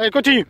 Allez, continue.